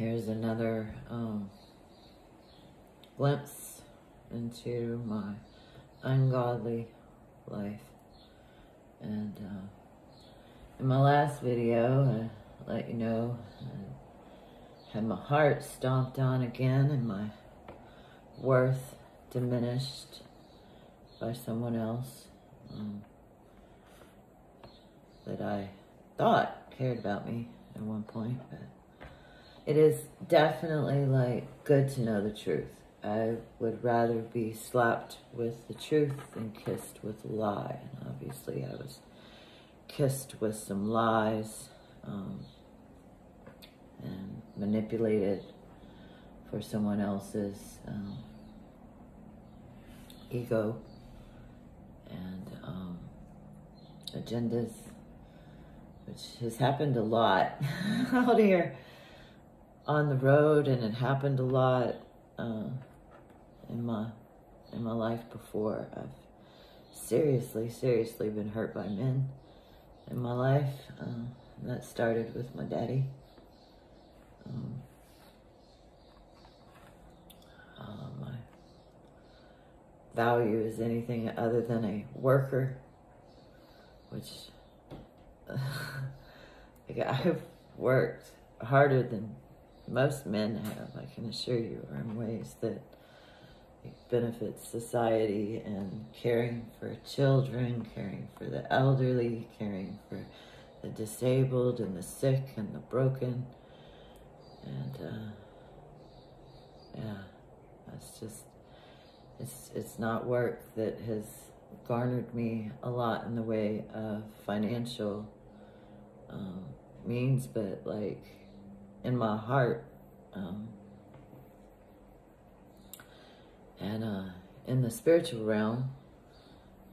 here's another um, glimpse into my ungodly life. And uh, in my last video, I let you know I had my heart stomped on again and my worth diminished by someone else um, that I thought cared about me at one point, but it is definitely like good to know the truth. I would rather be slapped with the truth than kissed with a lie. And obviously I was kissed with some lies um, and manipulated for someone else's um, ego and um, agendas, which has happened a lot out here on the road, and it happened a lot uh, in my in my life before. I've seriously, seriously been hurt by men in my life. Uh, that started with my daddy. Um, uh, my value is anything other than a worker, which I've worked harder than most men have, I can assure you, are in ways that benefit society and caring for children, caring for the elderly, caring for the disabled and the sick and the broken. And uh, yeah, that's just, it's, it's not work that has garnered me a lot in the way of financial um, means, but like in my heart. Um, and uh, in the spiritual realm,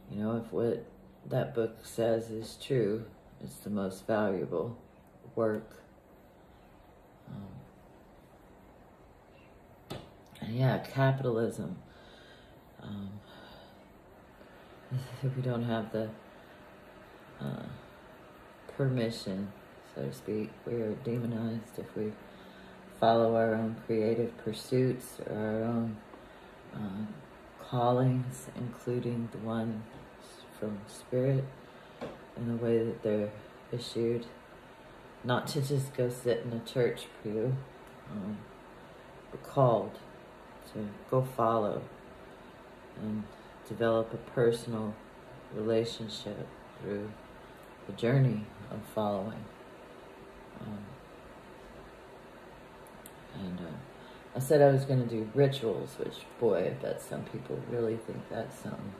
you know, if what that book says is true, it's the most valuable work. Um, and yeah, capitalism. Um, if we don't have the uh, permission so to speak. We are demonized if we follow our own creative pursuits our own uh, callings, including the ones from spirit, in the way that they're issued. Not to just go sit in a church pew, um, but called to go follow and develop a personal relationship through the journey of following. Um, and uh, I said I was going to do rituals, which, boy, I bet some people really think that's something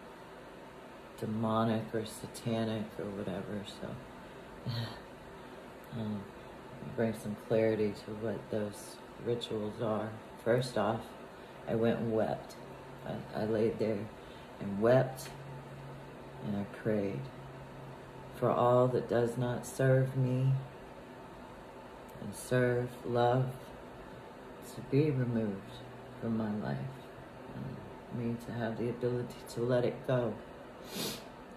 demonic or satanic or whatever. So, um, bring some clarity to what those rituals are. First off, I went and wept. I, I laid there and wept and I prayed for all that does not serve me and serve, love, to be removed from my life. Me to have the ability to let it go,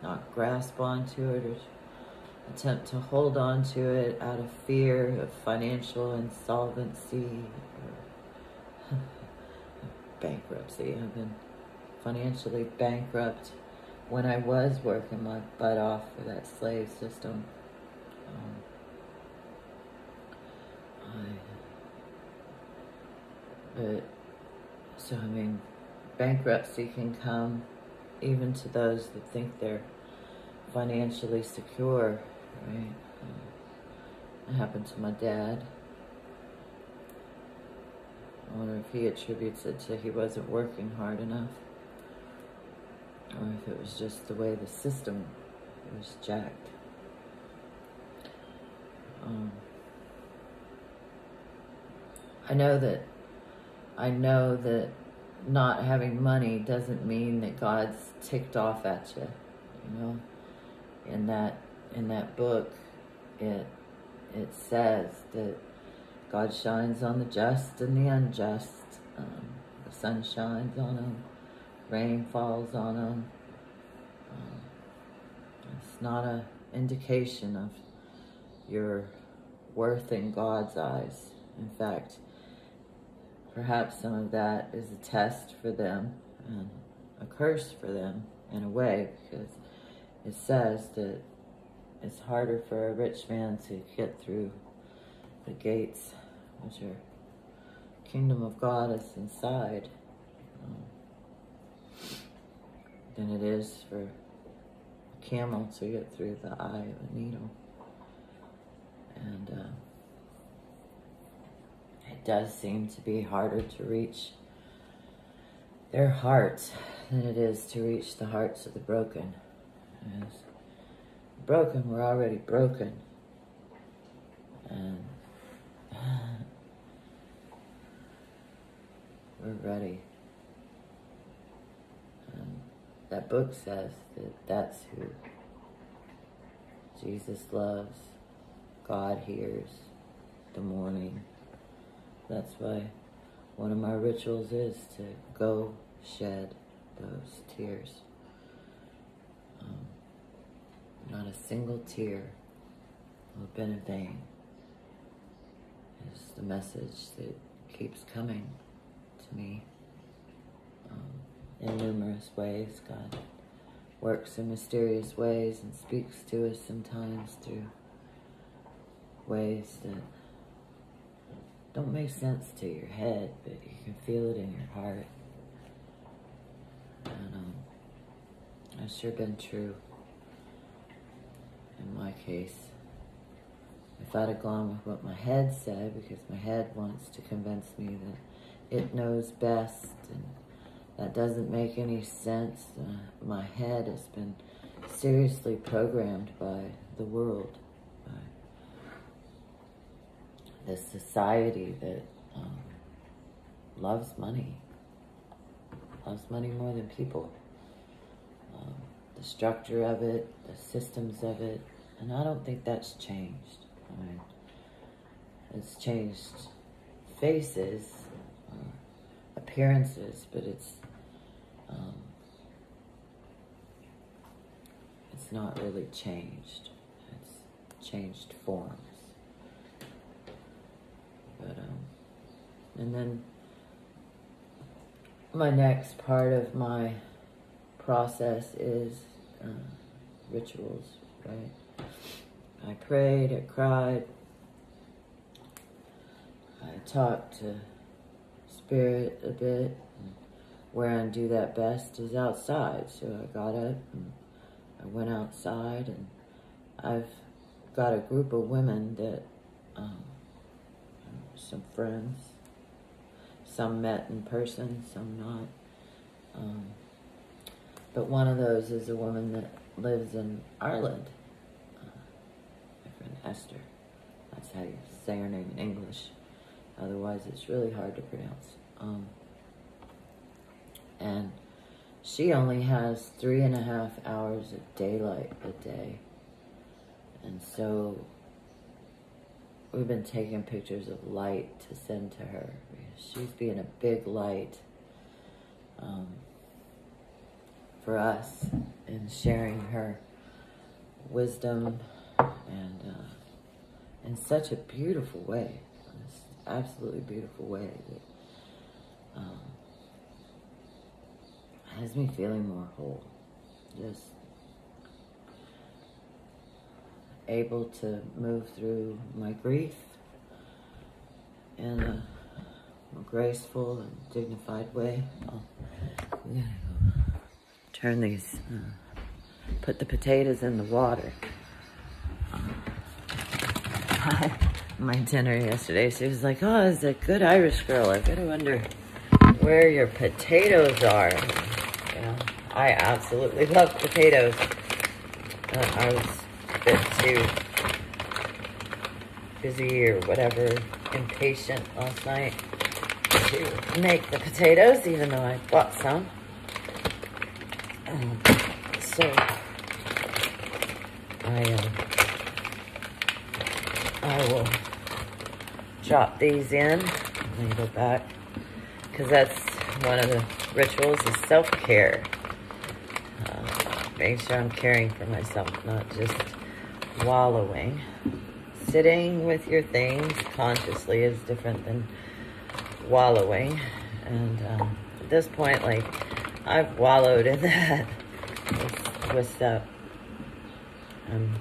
not grasp onto it or attempt to hold on to it out of fear of financial insolvency or bankruptcy. I've been financially bankrupt when I was working my butt off for that slave system. Um, but, so I mean, bankruptcy can come even to those that think they're financially secure, right? It happened to my dad. I wonder if he attributes it to he wasn't working hard enough. Or if it was just the way the system was jacked. Um, I know that I know that not having money doesn't mean that God's ticked off at you. You know, in that in that book, it it says that God shines on the just and the unjust. Um, the sun shines on them, rain falls on them. Um, it's not an indication of your worth in God's eyes. In fact, perhaps some of that is a test for them and a curse for them in a way because it says that it's harder for a rich man to get through the gates, which are kingdom of God is inside, um, than it is for a camel to get through the eye of a needle. And uh, it does seem to be harder to reach their hearts than it is to reach the hearts of the broken. Broken, we're already broken. And we're ready. And that book says that that's who Jesus loves. God hears the mourning. That's why one of my rituals is to go shed those tears. Um, not a single tear will have been in vain is the message that keeps coming to me um, in numerous ways. God works in mysterious ways and speaks to us sometimes through ways that don't make sense to your head, but you can feel it in your heart. And um, that's sure been true in my case. If I'd have gone with what my head said, because my head wants to convince me that it knows best, and that doesn't make any sense. Uh, my head has been seriously programmed by the world, this society that um, loves money, loves money more than people. Um, the structure of it, the systems of it, and I don't think that's changed. I mean, it's changed faces, or appearances, but it's um, it's not really changed. It's changed forms. But um, and then my next part of my process is uh, rituals, right? I prayed, I cried, I talked to Spirit a bit. where I do that best is outside. So I got up and I went outside, and I've got a group of women that, um, some friends, some met in person, some not. Um, but one of those is a woman that lives in Ireland Uh, my friend Esther. That's how you say her name in English. Otherwise, it's really hard to pronounce. Um, and she only has three and a half hours of daylight a day. And so we've been taking pictures of light to send to her. She's being a big light um, for us and sharing her wisdom and uh, in such a beautiful way, absolutely beautiful way that um, has me feeling more whole. Just able to move through my grief in a more graceful and dignified way. Turn these, uh, put the potatoes in the water. my dinner yesterday. She was like, oh, it's a good Irish girl. I gotta wonder where your potatoes are. You know, I absolutely love potatoes. Uh, I was too busy or whatever, impatient last night to make the potatoes, even though I bought some. Um, so, I, um, I will drop these in. Let me go back. Because that's one of the rituals is self-care. Uh, make sure I'm caring for myself, not just wallowing. Sitting with your things consciously is different than wallowing. And um, at this point, like, I've wallowed in that. What's, what's up? Um,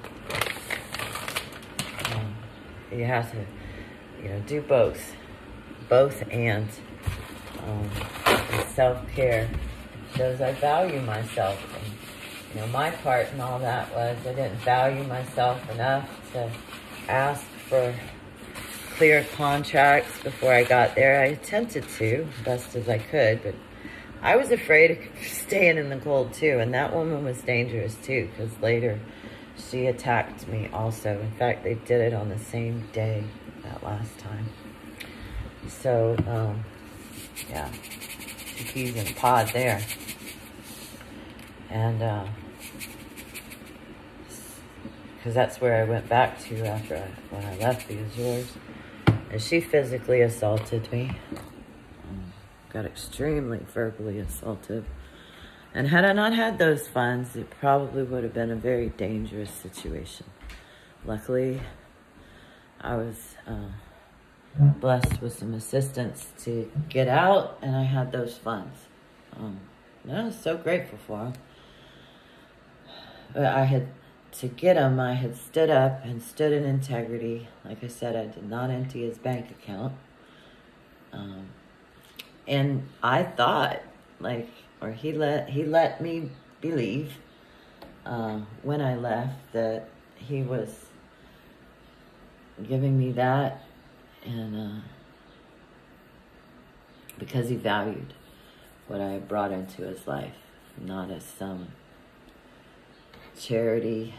um, you have to, you know, do both. Both and. Um, self-care shows I value myself. And, you know, my part in all that was I didn't value myself enough to ask for clear contracts before I got there. I attempted to, best as I could, but I was afraid of staying in the cold too. And that woman was dangerous too, because later she attacked me also. In fact, they did it on the same day that last time. So, um, yeah, he's in a pod there. And, uh, because that's where I went back to after I, when I left the Azores. And she physically assaulted me. Got extremely verbally assaulted. And had I not had those funds, it probably would have been a very dangerous situation. Luckily, I was uh, blessed with some assistance to get out, and I had those funds. Um, I was so grateful for them. But I had to get him, I had stood up and stood in integrity. Like I said, I did not empty his bank account. Um, and I thought, like, or he let he let me believe uh, when I left that he was giving me that, and uh, because he valued what I brought into his life, not as some charity,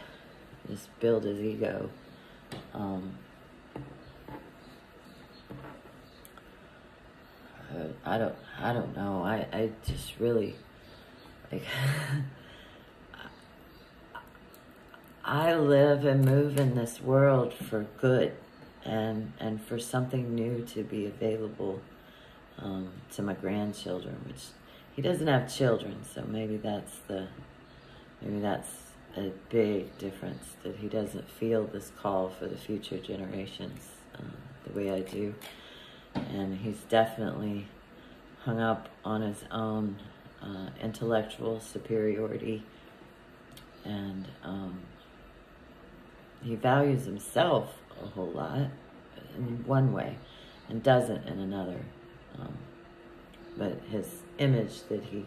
just build his ego. Um, I don't, I don't know. I, I just really, like, I live and move in this world for good and, and for something new to be available um, to my grandchildren, which he doesn't have children, so maybe that's the, maybe that's a big difference that he doesn't feel this call for the future generations uh, the way I do. And he's definitely hung up on his own uh, intellectual superiority and um, he values himself a whole lot in one way and doesn't in another. Um, but his image that he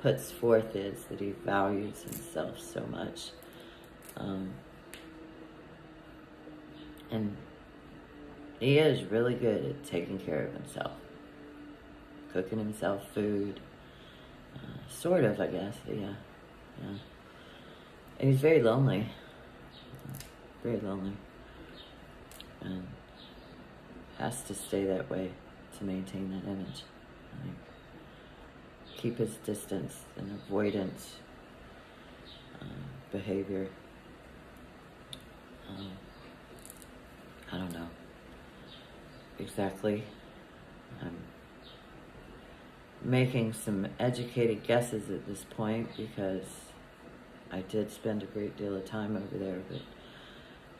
puts forth is that he values himself so much. Um, and he is really good at taking care of himself, cooking himself food, uh, sort of, I guess, yeah, yeah. And he's very lonely, very lonely, and has to stay that way to maintain that image. Keep his distance and avoidance uh, behavior. Um, I don't know exactly. I'm making some educated guesses at this point because I did spend a great deal of time over there, but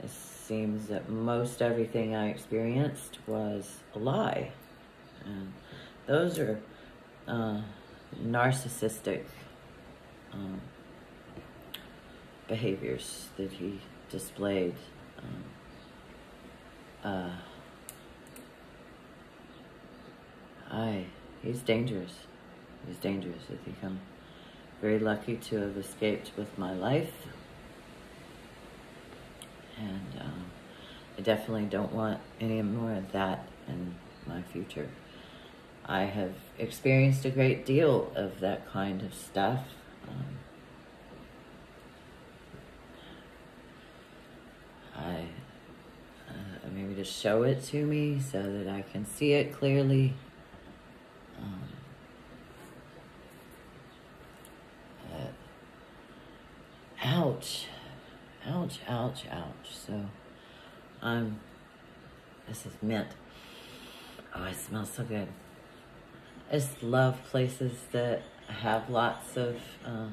it seems that most everything I experienced was a lie. And those are uh, narcissistic um, behaviors that he displayed. Um, uh, I, he's dangerous. He's dangerous. I think I'm very lucky to have escaped with my life. And um, I definitely don't want any more of that in my future. I have experienced a great deal of that kind of stuff. Um, I uh, maybe just show it to me so that I can see it clearly. Um, uh, ouch, ouch, ouch, ouch. So I'm. This is mint. Oh, it smells so good. I just love places that have lots of uh,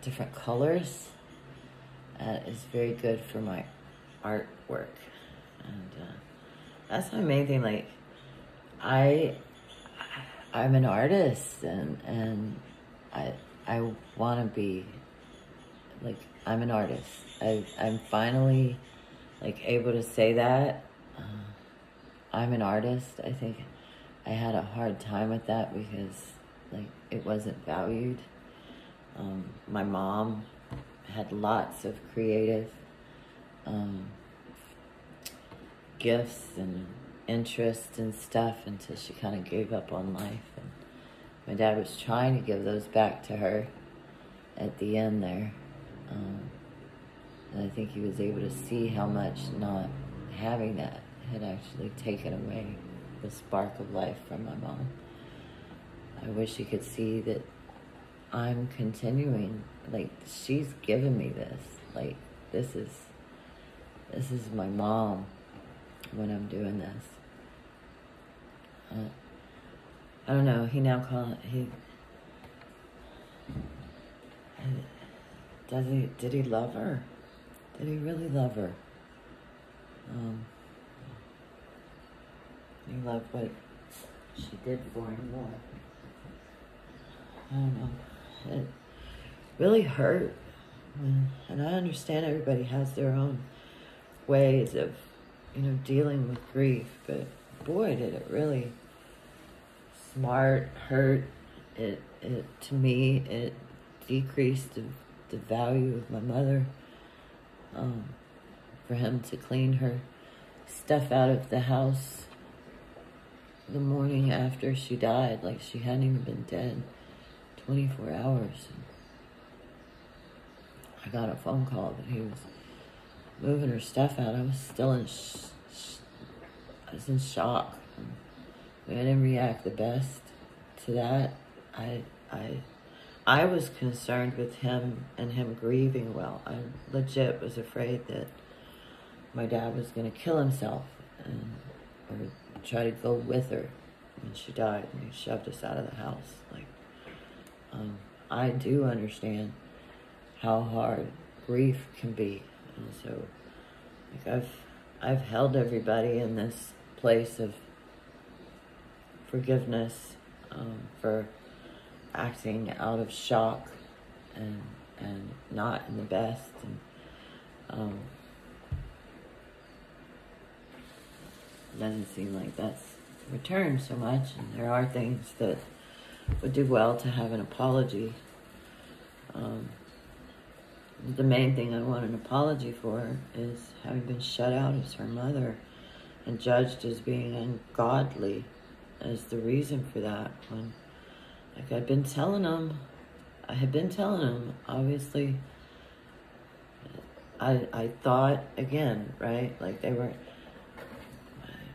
different colors. Uh, it's very good for my artwork. And uh, that's my main thing. Like, I, I'm an artist and and I I want to be like I'm an artist. I I'm finally like able to say that. Uh, I'm an artist. I think I had a hard time with that because like it wasn't valued. Um, my mom had lots of creative um, gifts and interests and stuff until she kind of gave up on life. And my dad was trying to give those back to her at the end there. Um, and I think he was able to see how much not having that had actually taken away the spark of life from my mom. I wish he could see that I'm continuing. Like, she's given me this. Like, this is, this is my mom when I'm doing this. Uh, I don't know. He now call he, does he, did he love her? Did he really love her? Um, he loved what she did for him more. I don't know. It really hurt. And I understand everybody has their own ways of, you know, dealing with grief, but boy, did it really smart, hurt. It, it to me, it decreased the, the value of my mother. Um, for him to clean her stuff out of the house the morning after she died, like she hadn't even been dead 24 hours. I got a phone call that he was moving her stuff out. I was still in, I was in shock. I didn't react the best to that. I, I, I was concerned with him and him grieving well. I legit was afraid that my dad was going to kill himself and or try to go with her when she died and he shoved us out of the house. Like, um, I do understand how hard grief can be, and so like I've I've held everybody in this place of forgiveness um, for acting out of shock and and not in the best and um, doesn't seem like that's returned so much and there are things that would do well to have an apology. Um, the main thing I want an apology for is having been shut out as her mother and judged as being ungodly as the reason for that. When like I've been telling them I had been telling them obviously I I thought again right like they were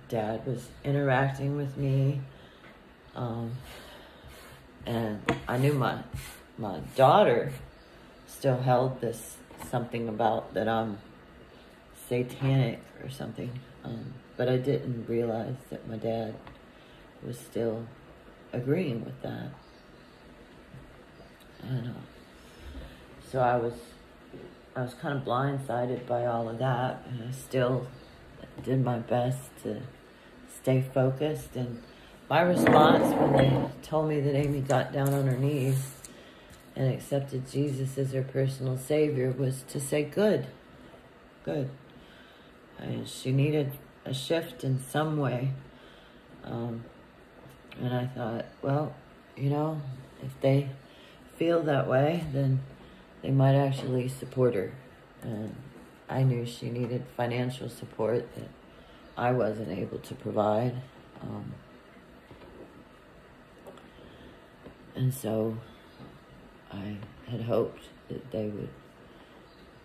dad was interacting with me um, and I knew my my daughter still held this something about that I'm satanic or something um, but I didn't realize that my dad was still agreeing with that. And uh, so I was I was kind of blindsided by all of that and I still did my best to stay focused. And my response when they told me that Amy got down on her knees and accepted Jesus as her personal savior was to say, good, good. And she needed a shift in some way. Um, and I thought, well, you know, if they feel that way, then they might actually support her. And I knew she needed financial support that I wasn't able to provide. Um, and so I had hoped that they would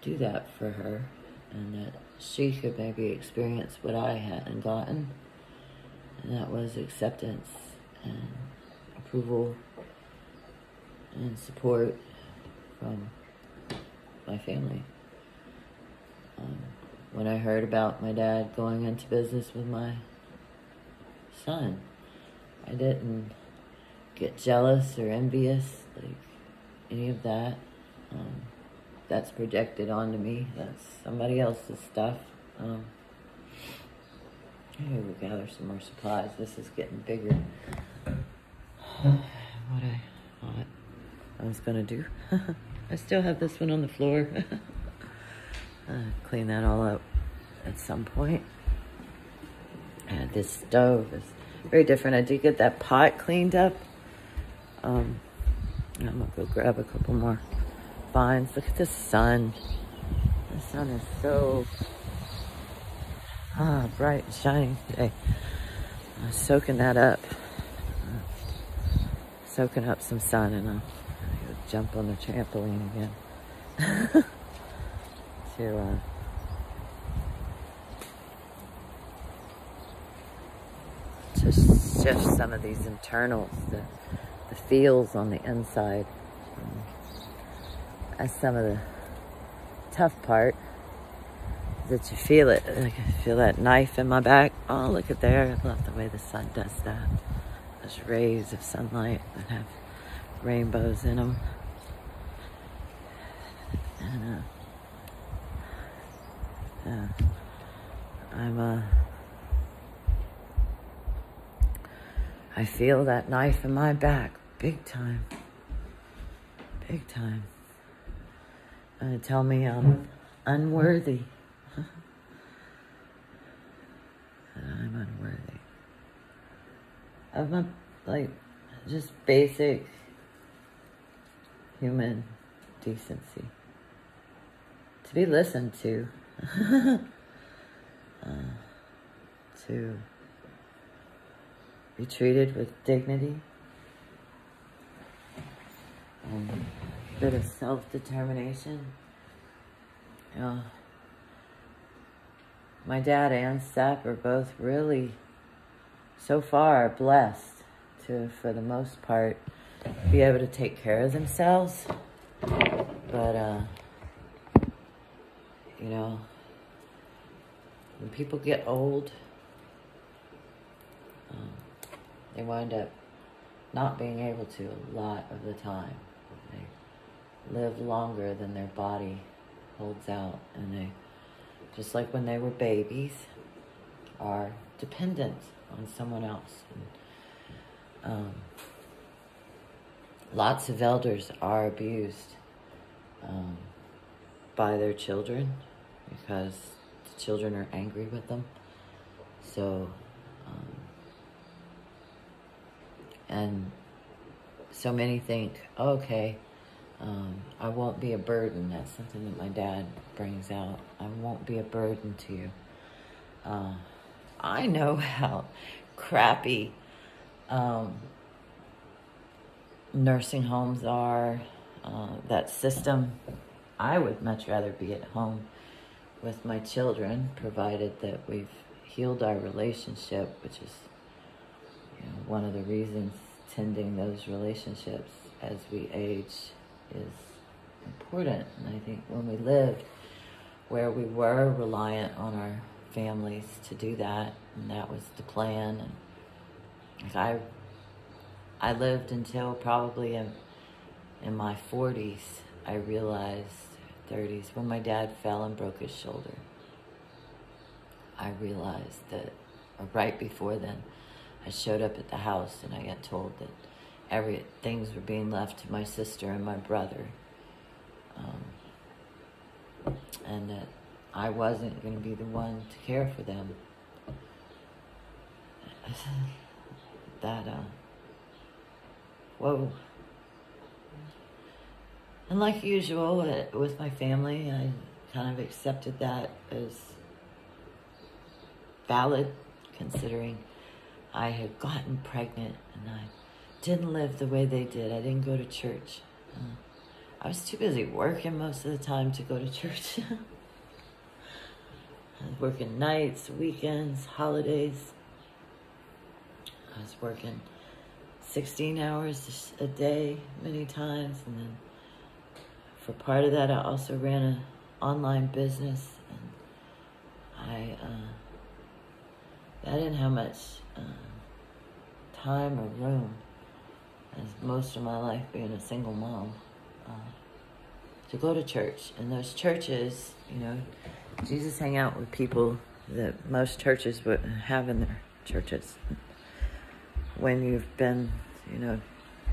do that for her and that she could maybe experience what I hadn't gotten. And that was acceptance and approval and support from my family. When I heard about my dad going into business with my son. I didn't get jealous or envious, like any of that. Um, that's projected onto me. That's somebody else's stuff. Um, we'll gather some more supplies. This is getting bigger. what I thought I was gonna do. I still have this one on the floor. uh, clean that all up at some point. And this stove is very different. I did get that pot cleaned up. Um, I'm gonna go grab a couple more vines. Look at the sun. The sun is so ah, bright and shining today. I'm soaking that up. Soaking up some sun and I'll jump on the trampoline again. to uh, some of these internals, the, the feels on the inside. That's some of the tough part that you feel it. I can feel that knife in my back. Oh, look at there. I love the way the sun does that. Those rays of sunlight that have rainbows in them. I'm, uh, I feel that knife in my back big time. Big time. Uh, tell me I'm unworthy. I'm unworthy. Of my, like, just basic human decency. To be listened to. uh, to be treated with dignity, and a bit of self-determination. You know, my dad and Sep are both really, so far, blessed to, for the most part, be able to take care of themselves. But, uh, you know, when people get old, um, they wind up not being able to a lot of the time. They live longer than their body holds out, and they, just like when they were babies, are dependent on someone else. And, um, lots of elders are abused um, by their children because the children are angry with them. So, um, and so many think, okay, um, I won't be a burden. That's something that my dad brings out. I won't be a burden to you. Uh, I know how crappy um, nursing homes are, uh, that system. I would much rather be at home with my children, provided that we've healed our relationship, which is you know, one of the reasons tending those relationships as we age is important. And I think when we lived where we were reliant on our families to do that, and that was the plan. And I, I lived until probably in, in my 40s. I realized 30s when my dad fell and broke his shoulder. I realized that, right before then, I showed up at the house and I got told that every things were being left to my sister and my brother, um, and that I wasn't going to be the one to care for them. that uh, whoa. And like usual with my family, I kind of accepted that as valid, considering I had gotten pregnant and I didn't live the way they did. I didn't go to church. Uh, I was too busy working most of the time to go to church. I was working nights, weekends, holidays. I was working 16 hours a day many times. And then for part of that, I also ran an online business. And I, uh, I didn't have much uh, time or room, as most of my life being a single mom, uh, to go to church. And those churches, you know, Jesus hang out with people that most churches would have in their churches. When you've been, you know,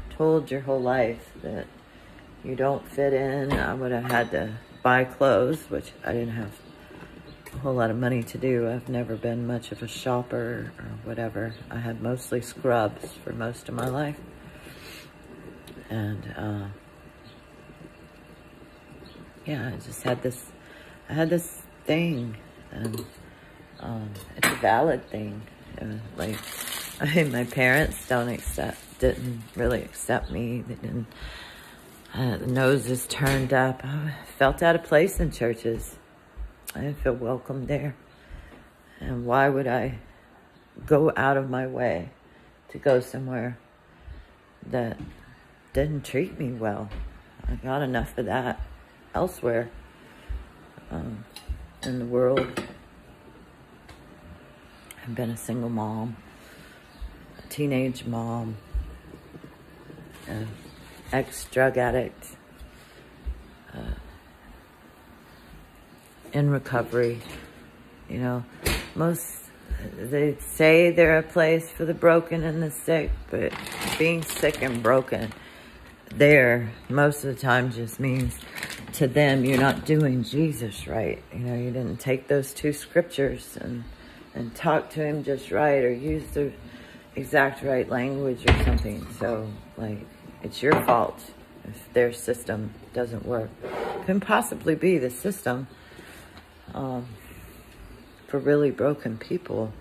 told your whole life that you don't fit in, I would have had to buy clothes, which I didn't have a whole lot of money to do. I've never been much of a shopper or whatever. I had mostly scrubs for most of my life. And, uh, yeah, I just had this, I had this thing and, um, it's a valid thing. Uh, like, I mean, my parents don't accept, didn't really accept me. They didn't, uh, the noses turned up. I felt out of place in churches. I didn't feel welcome there. And why would I go out of my way to go somewhere that didn't treat me well? I got enough of that elsewhere um, in the world. I've been a single mom, a teenage mom, ex-drug addict, uh, in recovery. You know, most, they say they're a place for the broken and the sick, but being sick and broken there most of the time just means to them you're not doing Jesus right. You know, you didn't take those two scriptures and, and talk to him just right or use the exact right language or something. So, like, it's your fault if their system doesn't work. Couldn't possibly be the system um, for really broken people.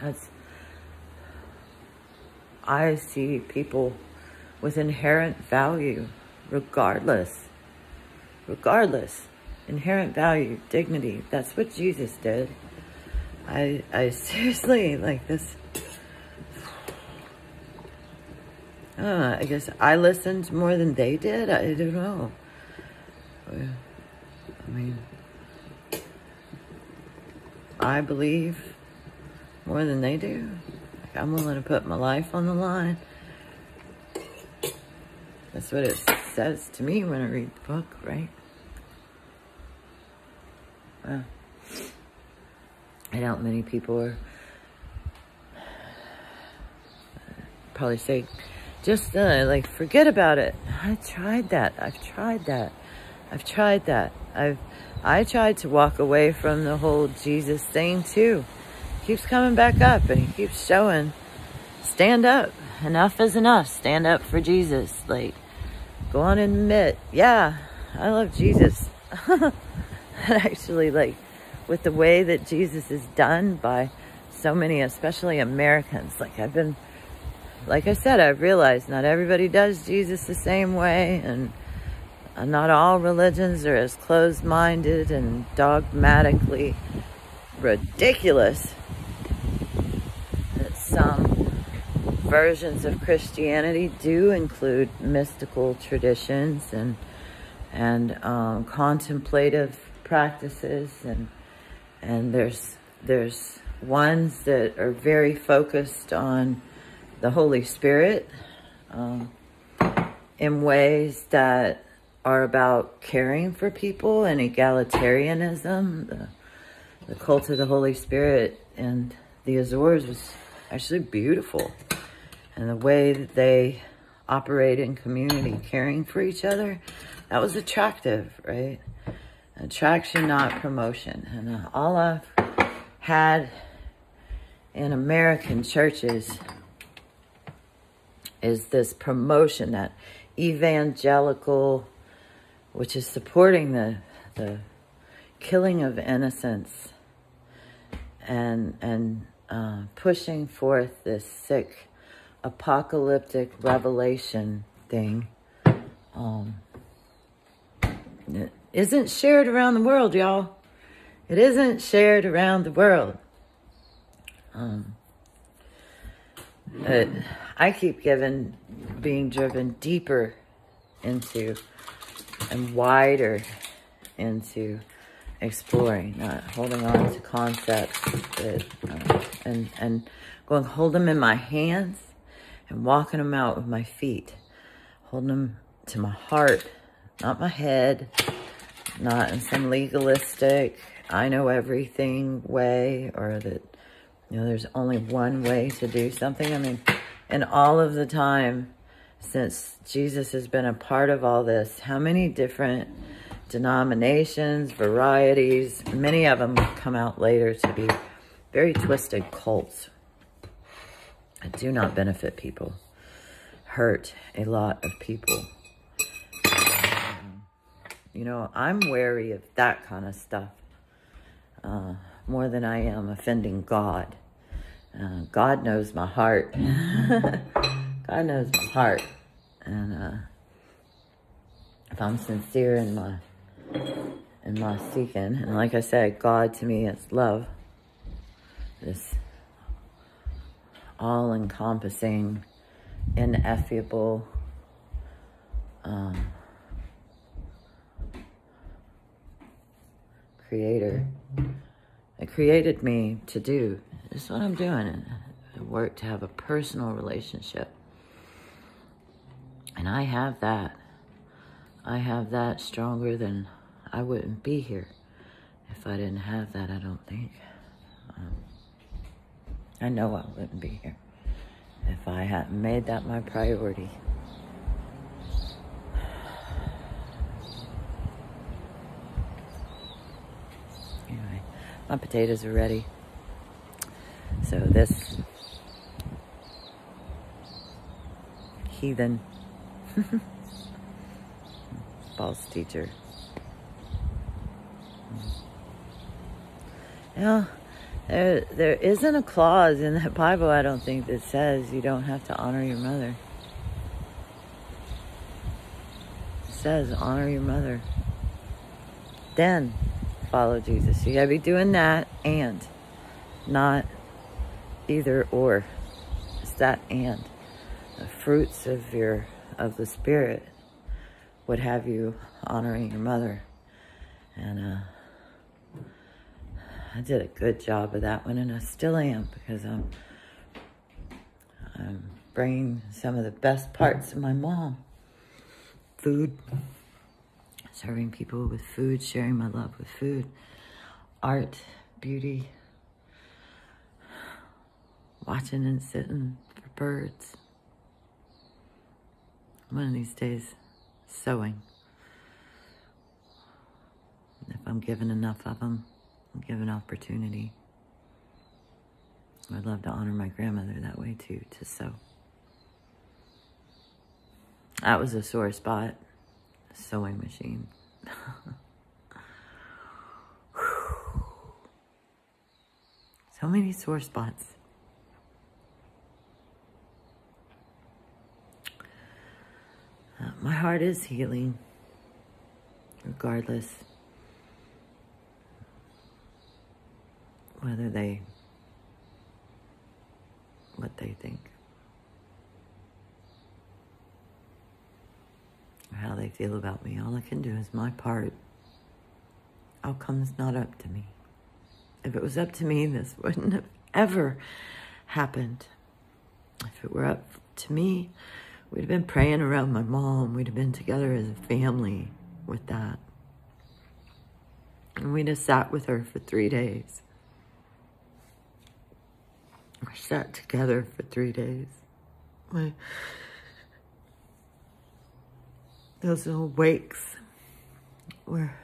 That's, I see people with inherent value, regardless, regardless, inherent value, dignity. That's what Jesus did. I, I seriously, like this, Uh, I guess I listened more than they did. I don't know. I mean, I believe more than they do. Like I'm willing to put my life on the line. That's what it says to me when I read the book, right? Well, I doubt many people are probably say just uh, like forget about it. I tried that. I've tried that. I've tried that. I've I tried to walk away from the whole Jesus thing too. keeps coming back up and he keeps showing stand up. Enough is enough. Stand up for Jesus. Like go on and admit, yeah, I love Jesus. Actually, like with the way that Jesus is done by so many, especially Americans. Like I've been like I said, I've realized not everybody does Jesus the same way, and not all religions are as closed-minded and dogmatically ridiculous that some versions of Christianity do include mystical traditions and and um, contemplative practices and and there's there's ones that are very focused on the Holy Spirit um, in ways that are about caring for people and egalitarianism. The, the cult of the Holy Spirit and the Azores was actually beautiful. And the way that they operate in community, caring for each other, that was attractive, right? Attraction, not promotion. And uh, all I've had in American churches is this promotion, that evangelical, which is supporting the, the killing of innocents and, and uh, pushing forth this sick apocalyptic revelation thing um, it isn't shared around the world, y'all. It isn't shared around the world. Um, it, I keep given, being driven deeper into and wider into exploring, not holding on to concepts that, uh, and, and going, hold them in my hands and walking them out with my feet, holding them to my heart, not my head, not in some legalistic, I know everything way, or that You know, there's only one way to do something. I mean, in all of the time since Jesus has been a part of all this, how many different denominations, varieties, many of them come out later to be very twisted cults do not benefit people, hurt a lot of people. You know, I'm wary of that kind of stuff uh, more than I am offending God. Uh, God knows my heart. God knows my heart. And uh, if I'm sincere in my in my seeking, and like I said, God to me is love. This all-encompassing, ineffable, um, creator that created me to do. This is what I'm doing. Work to have a personal relationship. And I have that. I have that stronger than I wouldn't be here if I didn't have that, I don't think. Um, I know I wouldn't be here if I hadn't made that my priority. Anyway, my potatoes are ready. So this heathen false teacher. Yeah, there, there isn't a clause in the Bible, I don't think, that says you don't have to honor your mother. It says honor your mother. Then follow Jesus. You gotta be doing that and not either or. It's that and. The fruits of your of the spirit would have you honoring your mother. And uh I did a good job of that one, and I still am because I'm, I'm bringing some of the best parts of my mom. Food, serving people with food, sharing my love with food, art, beauty, watching and sitting for birds. One of these days, sewing. If I'm given enough of them, give an opportunity. I'd love to honor my grandmother that way too, to sew. That was a sore spot, sewing machine. so many sore spots. Uh, my heart is healing, regardless. whether they, what they think, or how they feel about me. All I can do is my part. Outcome's not up to me. If it was up to me, this wouldn't have ever happened. If it were up to me, we'd have been praying around my mom. We'd have been together as a family with that. And we'd have sat with her for three days. We sat together for three days. We, those little wakes where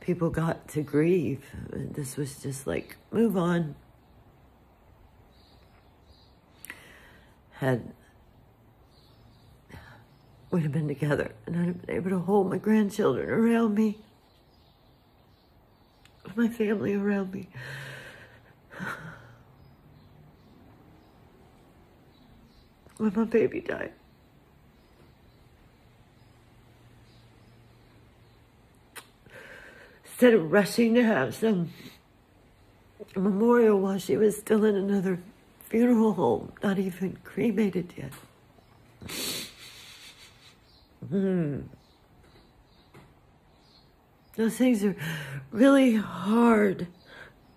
people got to grieve. This was just like, move on. Had we'd have been together and I'd have been able to hold my grandchildren around me, my family around me. when my baby died. Instead of rushing to have some memorial while she was still in another funeral home, not even cremated yet. Hmm. Those things are really hard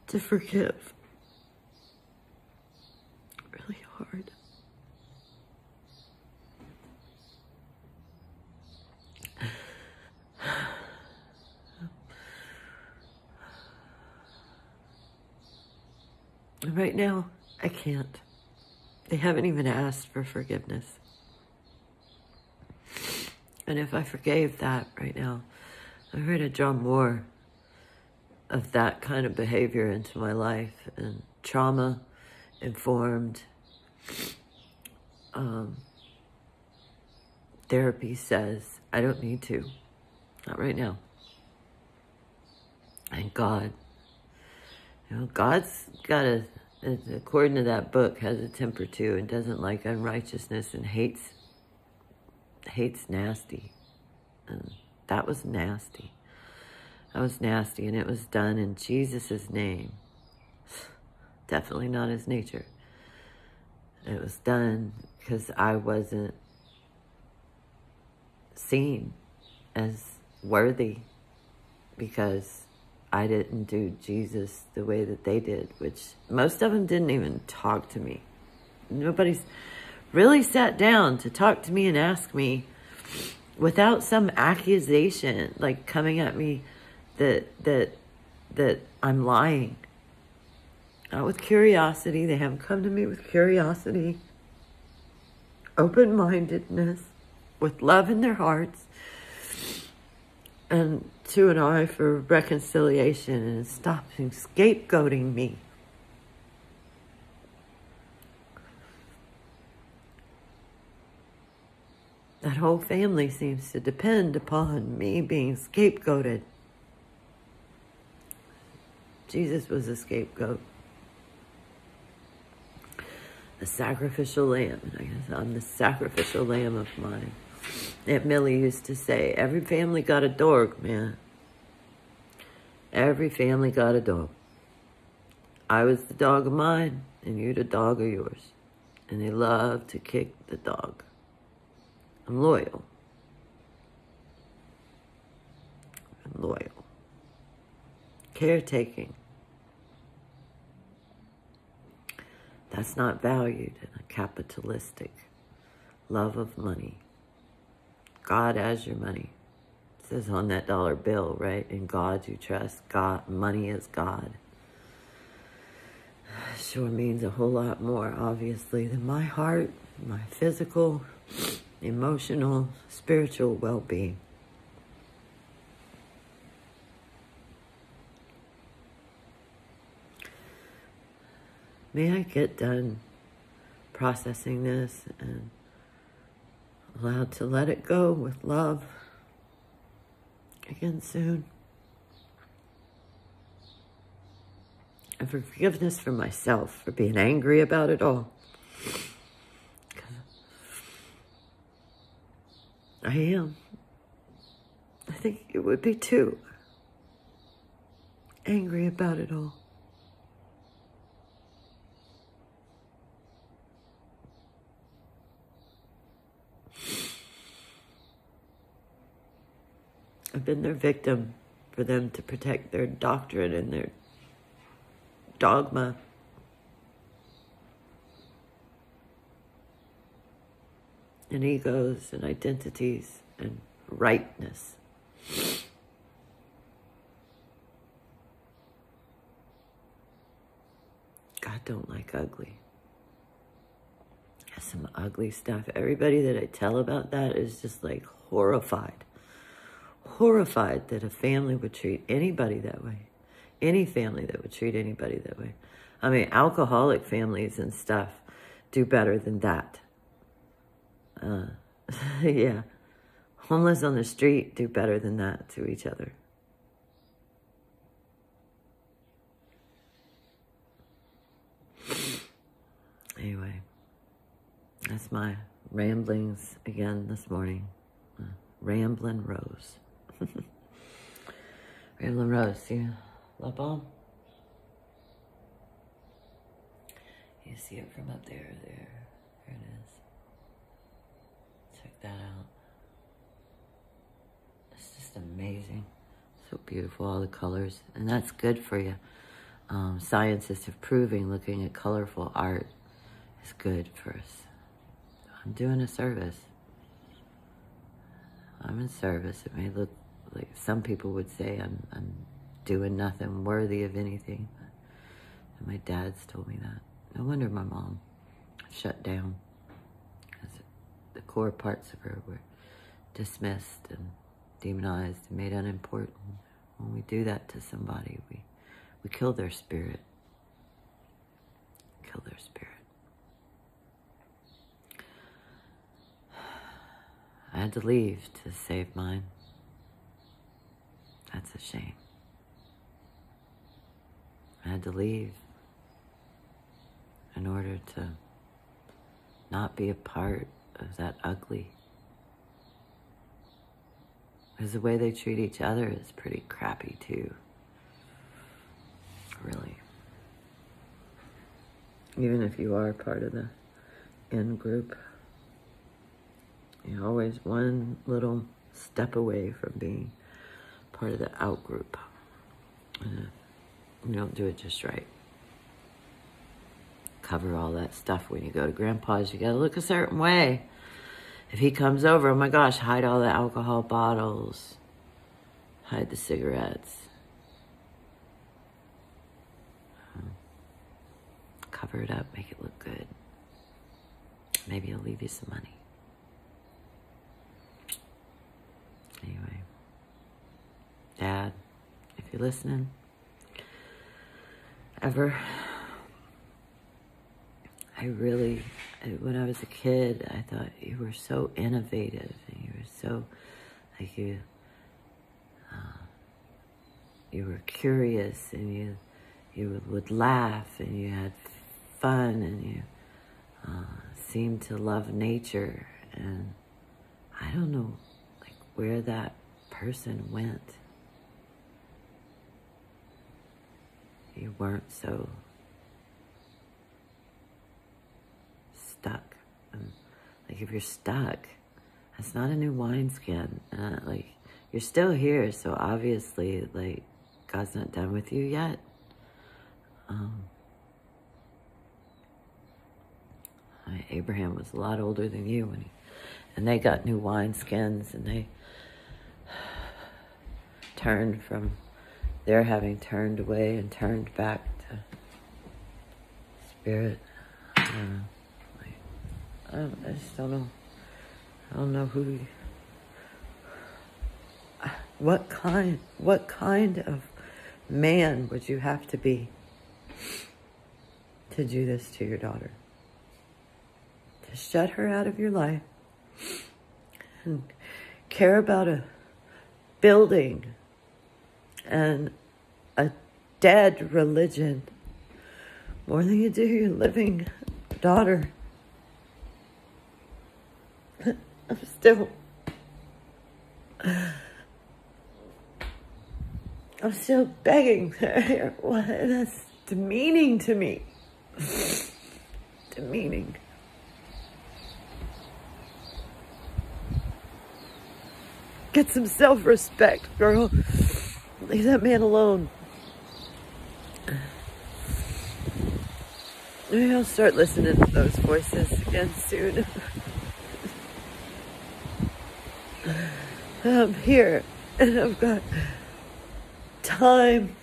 to forgive. Really hard. Right now, I can't. They haven't even asked for forgiveness. And if I forgave that right now, I'm ready to draw more of that kind of behavior into my life and trauma informed um, therapy says I don't need to. Not right now. And God, you know, God's got a, according to that book, has a temper too and doesn't like unrighteousness and hates, hates nasty. And that was nasty. That was nasty, and it was done in Jesus' name. Definitely not his nature. It was done because I wasn't seen as worthy because I didn't do Jesus the way that they did, which most of them didn't even talk to me. Nobody's really sat down to talk to me and ask me without some accusation like coming at me that that that I'm lying. Not with curiosity. They haven't come to me with curiosity. Open mindedness, with love in their hearts, and to an eye for reconciliation and stopping scapegoating me. That whole family seems to depend upon me being scapegoated. Jesus was a scapegoat, a sacrificial lamb. I guess I'm the sacrificial lamb of mine. Aunt Millie used to say, every family got a dog, man. Every family got a dog. I was the dog of mine, and you the dog of yours. And they love to kick the dog. I'm loyal. I'm loyal. Caretaking. That's not valued in a capitalistic love of money. God as your money. It says on that dollar bill, right? In God you trust. God, money is God. Sure means a whole lot more, obviously, than my heart, my physical, emotional, spiritual well-being. May I get done processing this and allowed to let it go with love again soon. And forgiveness for myself for being angry about it all. I am. I think it would be too. Angry about it all. I've been their victim for them to protect their doctrine and their dogma. And egos and identities and rightness. God don't like ugly. Some ugly stuff. Everybody that I tell about that is just like horrified horrified that a family would treat anybody that way. Any family that would treat anybody that way. I mean, alcoholic families and stuff do better than that. Uh, yeah. Homeless on the street do better than that to each other. Anyway, that's my ramblings again this morning. Uh, Ramblin' Rose. Ramblin' Rose, see love bomb? You see it from up there, there. There it is. Check that out. It's just amazing. So beautiful, all the colors. And that's good for you. Um, scientists are proving looking at colorful art is good for us. I'm doing a service. I'm in service. It may look like some people would say I'm, I'm doing nothing worthy of anything. And my dad's told me that. No wonder my mom shut down. Core parts of her were dismissed and demonized and made unimportant. When we do that to somebody, we, we kill their spirit. Kill their spirit. I had to leave to save mine. That's a shame. I had to leave in order to not be a part of that ugly. Because the way they treat each other is pretty crappy too. Really. Even if you are part of the in group, you're always one little step away from being part of the out group. Uh, you don't do it just right. Cover all that stuff when you go to grandpa's. You gotta look a certain way. If he comes over, oh my gosh, hide all the alcohol bottles. Hide the cigarettes. Cover it up, make it look good. Maybe he'll leave you some money. Anyway, Dad, if you're listening, ever, I really, when I was a kid, I thought you were so innovative and you were so, like you, uh, you were curious and you, you would laugh and you had fun and you uh, seemed to love nature and I don't know like where that person went. You weren't so stuck. And like if you're stuck, that's not a new wineskin. Uh, like you're still here, so obviously like God's not done with you yet. Um, Abraham was a lot older than you when he, and they got new wineskins and they turned from their having turned away and turned back to spirit. Uh, I, I just don't know. I don't know who. What kind? What kind of man would you have to be to do this to your daughter? To shut her out of your life and care about a building and a dead religion more than you do your living daughter. I'm still. I'm still begging her. That's demeaning to me. demeaning. Get some self respect, girl. Leave that man alone. Maybe I'll start listening to those voices again soon. I'm here and I've got time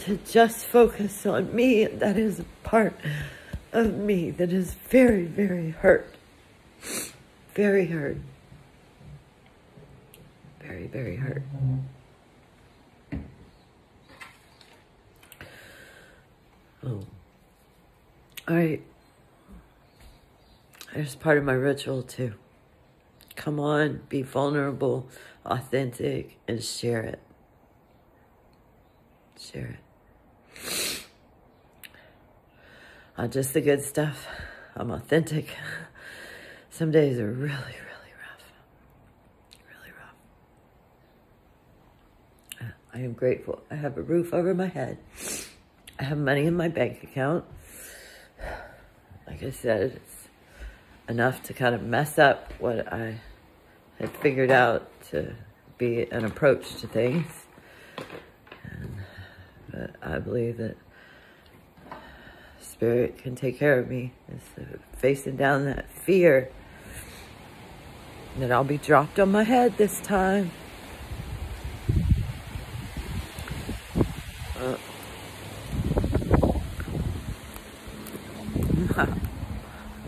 to just focus on me, and that is a part of me that is very, very hurt. Very hurt. Very, very hurt. Oh. All right. There's part of my ritual too. Come on, be vulnerable, authentic, and share it. Share it. Not just the good stuff. I'm authentic. Some days are really, really rough. Really rough. I am grateful. I have a roof over my head. I have money in my bank account. Like I said, enough to kind of mess up what I had figured out to be an approach to things. And, but I believe that Spirit can take care of me. It's facing down that fear that I'll be dropped on my head this time.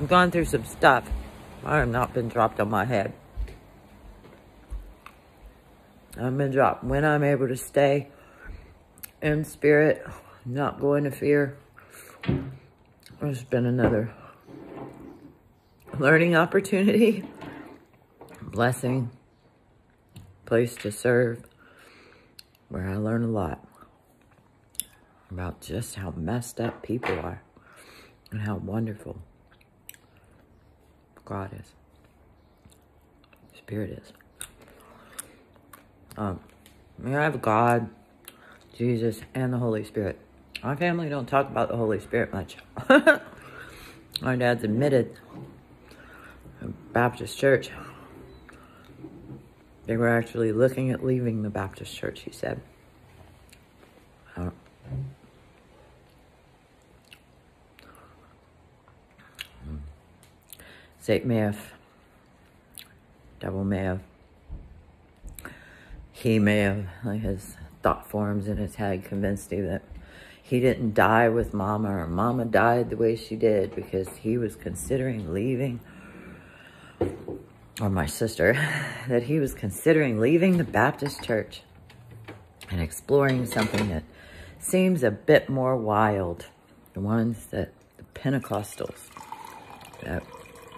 Gone through some stuff. I have not been dropped on my head. I've been dropped. When I'm able to stay in spirit, not going to fear, there's been another learning opportunity, blessing, place to serve, where I learn a lot about just how messed up people are and how wonderful God is. Spirit is. Um, I have God, Jesus, and the Holy Spirit. My family don't talk about the Holy Spirit much. My dad's admitted Baptist church. They were actually looking at leaving the Baptist church, he said. Uh, Have, devil may have, he may have, like his thought forms in his head convinced him that he didn't die with mama or mama died the way she did because he was considering leaving or my sister, that he was considering leaving the Baptist church and exploring something that seems a bit more wild. The ones that the Pentecostals that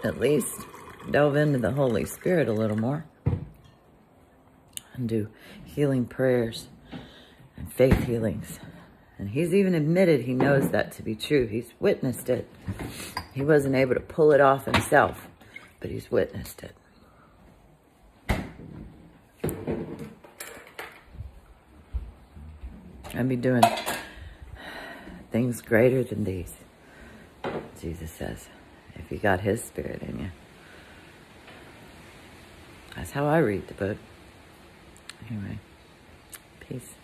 at least delve into the Holy Spirit a little more and do healing prayers and faith healings. And he's even admitted he knows that to be true. He's witnessed it. He wasn't able to pull it off himself, but he's witnessed it. I'd be doing things greater than these, Jesus says, if you got his spirit in you. That's how I read the book. Anyway, peace.